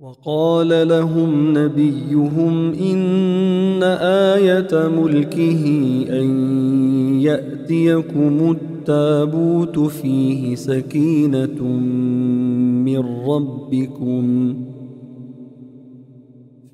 وقال لهم نبيهم إن آية ملكه أن يأتيكم التابوت فيه سكينة من ربكم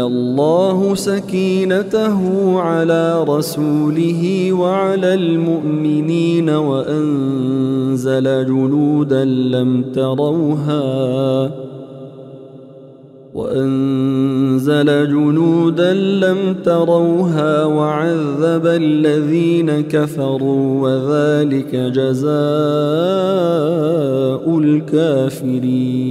الله سكينته على رسوله وعلى المؤمنين وأنزل جنودا لم تروها وأنزل جنودا لم تروها وعذب الذين كفروا وذلك جزاء الكافرين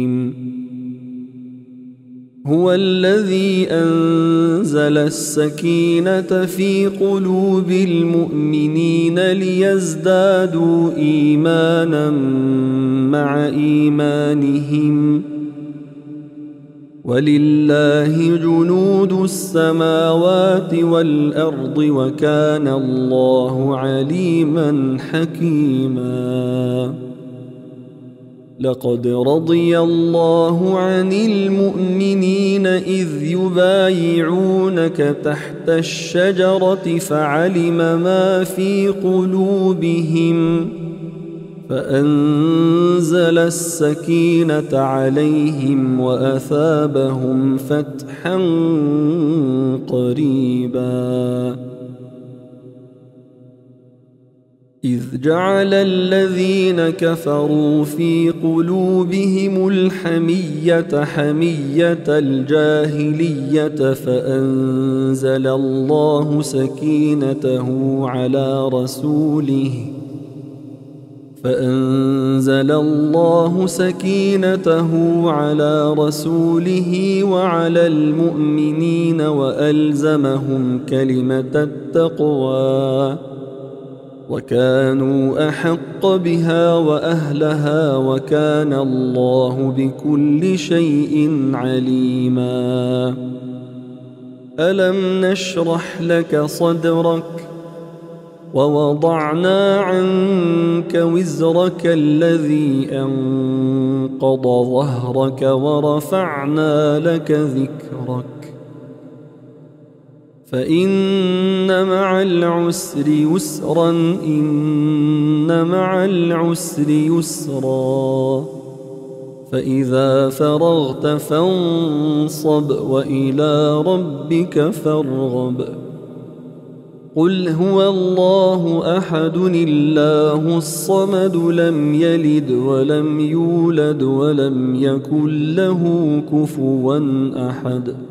هو الذي أنزل السكينة في قلوب المؤمنين ليزدادوا إيمانا مع إيمانهم. ولله جنود السماوات والأرض وكان الله عليما حكيما. لقد رضي الله عن المؤمنين إذ يبايعونك تحت الشجرة فعلم ما في قلوبهم فأنزل السكينة عليهم وأثابهم فتحا قريبا. إذ جعل الذين كفروا في قلوبهم الحمية حمية الجاهلية فأنزل الله سكينته على رسوله فأنزل الله سكينته على رسوله وعلى المؤمنين وألزمهم كلمة التقوى وكانوا أحق بها وأهلها وكان الله بكل شيء عليما. ألم نشرح لك صدرك ووضعنا عنك وزرك الذي أنقض ظهرك ورفعنا لك ذكرك فإن مع العسر يسرا إن مع العسر يسرا. فإذا فرغت فانصب وإلى ربك فارغب. قل هو الله أحد الله الصمد لم يلد ولم يولد ولم يكن له كفوا أحد.